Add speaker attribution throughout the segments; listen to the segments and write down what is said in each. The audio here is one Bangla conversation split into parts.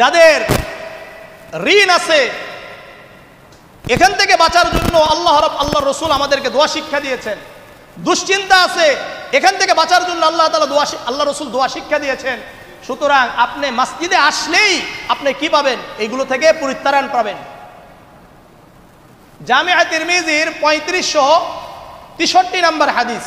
Speaker 1: যাদের ঋণ আছে, এখান থেকে বাঁচার জন্য আল্লাহ রব আল্লাহ রসুল আমাদেরকে দোয়া শিক্ষা দিয়েছেন। দুশ্চিন্তা আছে, এখান থেকে বাঁচার জন্য আল্লাহ তালা দোয়া আল্লাহ রসুল দোয়া শিক্ষা দিয়েছেন। সুতরাং আপনি মসজিদে আসলেই আপনি কি পাবেন? এইগুলো থেকে পরিত্রাণ পাবেন। জামিয়া তিরমিজির পঁয়ত্রিশশো তেষট্টি নম্বর হাদিস।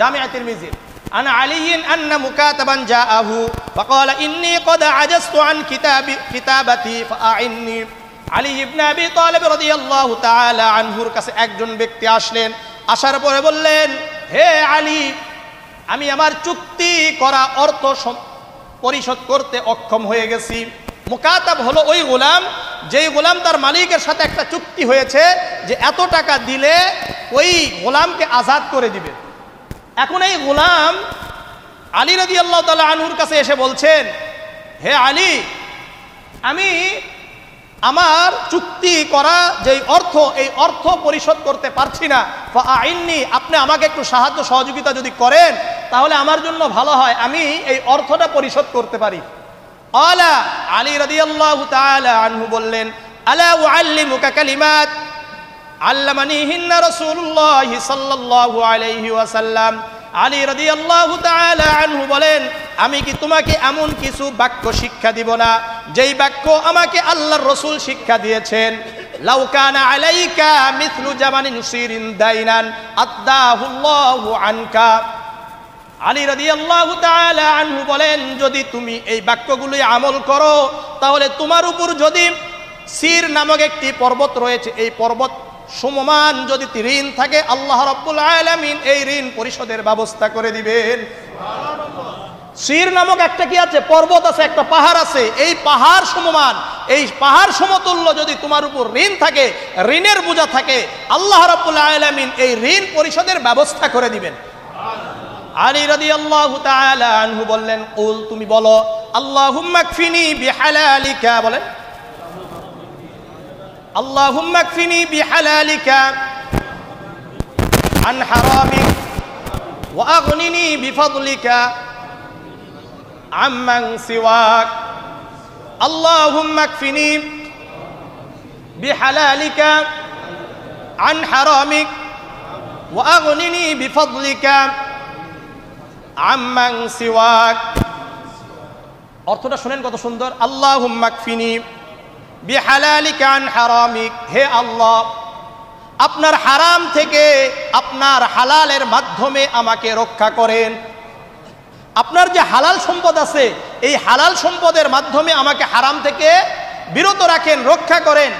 Speaker 1: জামিয়া তিরমিজির। عن علي أن مكاتبا جاءه فقال إني قد عجزت عن كتاب كتابتي فأعني আলী ইবনে আবি তালেব রাদিয়াল্লাহু তাআলা আনহুর কাছে একজন ব্যক্তি আসলেন আসার পরে বললেন হে আলী আমি আমার চুক্তি করা অর্থ সম- পরিশোধ করতে অক্ষম হয়ে গেছি মোকাতাব হলো ওই গোলাম যেই গোলাম তার মালিকের সাথে একটা চুক্তি হয়েছে যে এত টাকা দিলে ওই গোলামকে আজাদ করে দিবে এখন এই গোলাম আলী রদি আল্লাহ তালা আনহুর কাছে এসে বলছেন, হে আলী, আমি আমার চুক্তি করা যেই অর্থ, এই অর্থ পরিশোধ করতে পারছি না। আইননি, আপনি আমাকে একটু সাহায্য সহযোগিতা যদি করেন, তাহলে আমার জন্য ভালো হয়। আমি এই অর্থটা পরিশোধ করতে পারি। আলা আলী রাদিয়াল্লাহু তাআলা আনহু বললেন, আলা উআল্লিমুকা কালিমাত আল্লামানিহিন্না রাসূলুল্লাহি সাল্লাল্লাহু আলাইহি ওয়াসাল্লাম। আলী রাদিয়াল্লাহু তাআলা আনহু বলেন, আমি কি তোমাকে এমন কিছু বাক্য শিক্ষা দিব না? যেই বাক্য আমাকে আল্লাহর রসুল শিক্ষা দিয়েছেন, লাউ কানা আলাইকা মিথলু আনহু বলেন, যদি তুমি এই বাক্যগুলি আমল করো, তাহলে তোমার উপর যদি সির নামক একটি পর্বত রয়েছে, এই পর্বত সমমান যদি ঋণ থাকে, আল্লাহ রাব্বুল আলামিন এই ঋণ পরিশোধের ব্যবস্থা করে দিবেন। সির নামক একটা কি আছে? পর্বত আছে, একটা পাহাড় আছে। এই পাহাড় সমমান, এই পাহাড় সমতুল্য যদি তোমার উপর ঋণ থাকে, ঋণের বোঝা থাকে, আল্লাহ রাব্বুল আলামিন এই ঋণ পরিশোধের ব্যবস্থা করে দিবেন। আলী রাদিয়াল্লাহু তাআলা আনহু বললেন কুল তুমি বলো বিহালালিকা, বলেন। আল্লাহুম্মা কফিনি বিহালালিকা আন হারামিক ওয়া আগনিনি বিফadlika عمن سواك اللهم اكفني بحلالك عن حرامك واغنني بفضلك عمن سواك অর্থটা শুনেন কত সুন্দর আল্লাহ মাকফিনি হারামিক। হে আল্লাহ, আপনার হারাম থেকে আপনার হালালের মাধ্যমে আমাকে রক্ষা করেন। আপনার যে হালাল সম্পদ আছে, এই হালাল সম্পদের মাধ্যমে আমাকে হারাম থেকে বিরত রাখেন, রক্ষা করেন।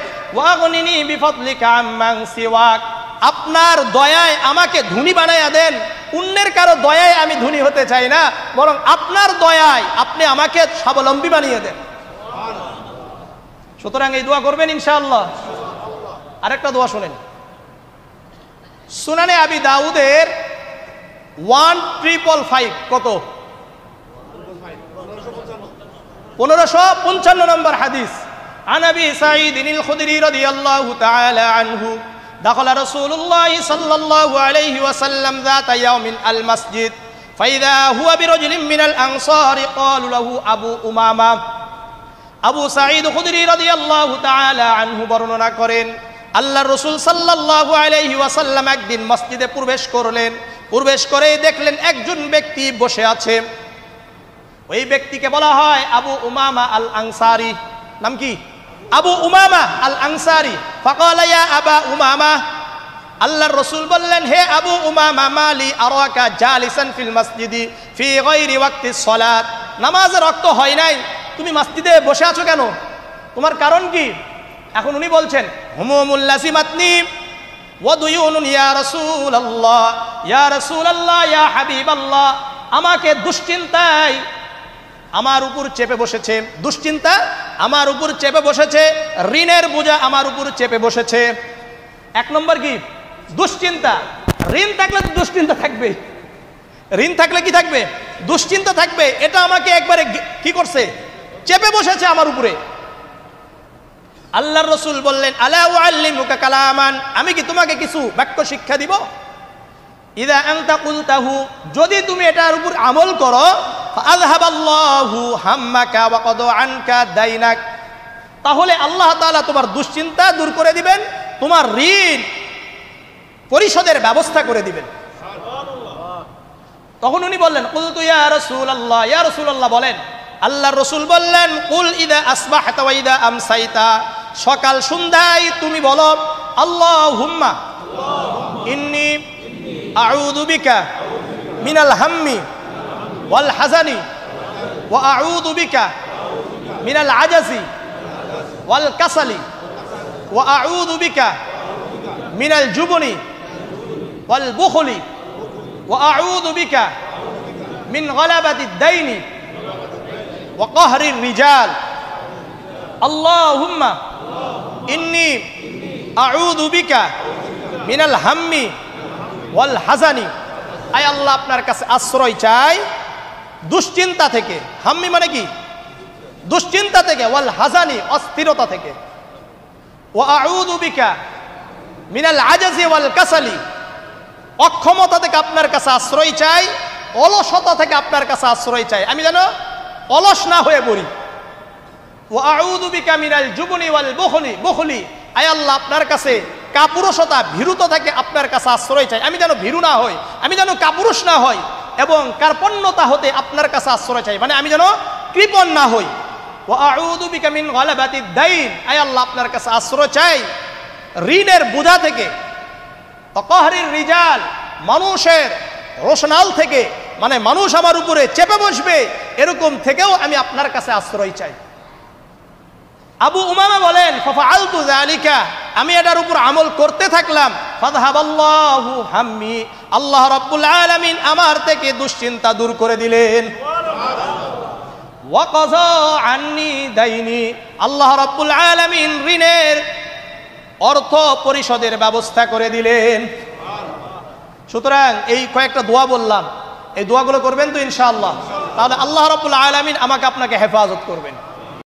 Speaker 1: আপনার দয়ায় আমাকে ধনী বানাইয়া দেন। অন্যের কারও দয়ায় আমি ধনী হতে চাই না, বরং আপনার দয়ায় আপনি আমাকে স্বাবলম্বী বানিয়ে দেন। সুতরাং এই দোয়া করবেন ইনশাআল্লাহ আরেকটা দোয়া শোনেন সুনানে আবি দাউদের ওয়ান ট্রিপল ফাইভ কত পনেরোশো পঞ্চান্ন নম্বর হাদিস আনাবি সাঈদ ইনিল খুদরি রাদিয়াল্লাহু তাআলা আনহু دخل رسول الله صلى الله عليه وسلم ذات يوم المسجد فإذا هو برجل من الأنصار قال له أبو أمامة আবু সাঈদ খুদরি রাদিয়াল্লাহু তাআলা আনহু বর্ণনা করেন আল্লাহ রসুল সাল্লাল্লাহু আলাইহি ওয়াসাল্লাম একদিন মসজিদে প্রবেশ করলেন। প্রবেশ করেই দেখলেন একজন ব্যক্তি বসে আছে। ওই ব্যক্তিকে বলা হয় আবু উমামা আল আনসারি নাম কি? আবু উমামা আল আনসারি ফাকালা ইয়া আবা উমামা। আল্লাহর রসুল বললেন, হে আবু উমামা, মালি আরাকা জালিসান ফিল মসজিদি ফি গায়রি ওয়াক্তি সলাত। নামাজের রক্ত হয় নাই। তুমি মসজিদে বসে আছো কেন? তোমার কারণ কি? এখন উনি বলছেন ইয়া হাবিবাল্লাহ। আমাকে দুশ্চিন্তায় আমার উপর চেপে বসেছে। দুশ্চিন্তা আমার উপর চেপে বসেছে। ঋণের বোঝা আমার উপর চেপে বসেছে। এক নম্বর কি? দুশ্চিন্তা। ঋণ থাকলে তো দুশ্চিন্তা থাকবে ঋণ থাকলে কি থাকবে? দুশ্চিন্তা থাকবে। এটা আমাকে একবারে কি করছে? চেপে বসেছে আমার উপরে। আল্লাহর রসুল বললেন আলা আল্লিমুকা কালামান? আমি কি তোমাকে কিছু বাক্য শিক্ষা দিব? ইদা আংতা কুলতাহু। যদি তুমি এটার উপর আমল করো আল্লাহু হাম্মাকা ওয়া আনকা দাইনাক। তাহলে আল্লাহ তাআলা তোমার দুশ্চিন্তা দূর করে দিবেন তোমার ঋণ পরিশোধের ব্যবস্থা করে দিবেন। তখন উনি বললেন ইয়া রাসূলুল্লাহ। ইয়া রাসূলুল্লাহ বলেন আল্লাহর রসুল বললেন, কুল ইদা আসবাহতা ওয়া ইদা আমসাইতা। সকাল সন্ধ্যায় তুমি বলো, আল্লাহুম্মা, ইন্নি আউযু বিকা মিনাল হাম্মি ওয়াল হাজানি ওয়া আউযু বিকা মিনাল আজাজি ওয়াল কাসালি ওয়া আউযু বিকা মিনাল জুবনি ওয়াল বুখলি ওয়া আউযু বিকা মিন গলাবাতি দাইনি وقهر الرجال اللهم إني أعوذ بك من الهم والحزن আয় আল্লাহ আপনার কাছে আশ্রয় চাই দুশ্চিন্তা থেকে হাম্মি মানে কি দুশ্চিন্তা থেকে ওয়াল হাজানি অস্থিরতা থেকে ও আউযু বিকা মিনাল আজাজি ওয়াল কাসালি অক্ষমতা থেকে আপনার কাছে আশ্রয় চাই অলসতা থেকে আপনার কাছে আশ্রয় চাই আমি জানো অলস না হয়ে পড়ি। ও আউদুবিকা মিনাল জুবনি ওয়াল বখলি বখলি। আয় আল্লাহ, আপনার কাছে কাপুরুষতা ভীরুতা থেকে আপনার কাছে আশ্রয় চাই। আমি যেন ভীরু না হই, আমি যেন কাপুরুষ না হই এবং কার্পণ্যতা হতে আপনার কাছে আশ্রয় চাই। মানে আমি যেন কৃপণ না হই। ও আউদুবিকা মিন গলাবাতি দাইন। আয় আল্লাহ, আপনার কাছে আশ্রয় চাই। ঋণের বোঝা থেকে, অকহরির রিজাল, মানুষের রোশনাল থেকে মানে মানুষ আমার উপরে চেপে বসবে, এরকম থেকেও আমি আপনার কাছে আশ্রয় চাই। আবু উমামা বলেন আমি এটার উপর আমল করতে থাকলাম। আল্লাহ আমার থেকে দুশ্চিন্তা দূর করে দিলেন। আন্নি দাইনি আল্লাহ রাব্বুল আলামিন ঋণের অর্থ পরিশোধের ব্যবস্থা করে দিলেন। সুতরাং এই কয়েকটা দোয়া বললাম। এই দোয়াগুলো করবেন তো ইনশাআল্লাহ। তাহলে আল্লাহ রবুল্লা আলমিন আমাকে আপনাকে হেফাজত করবেন।